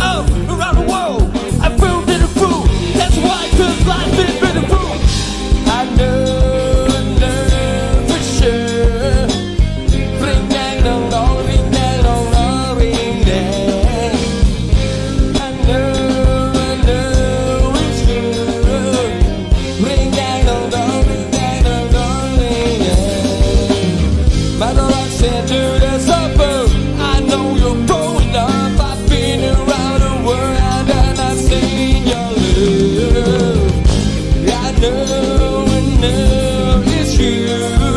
Oh, you.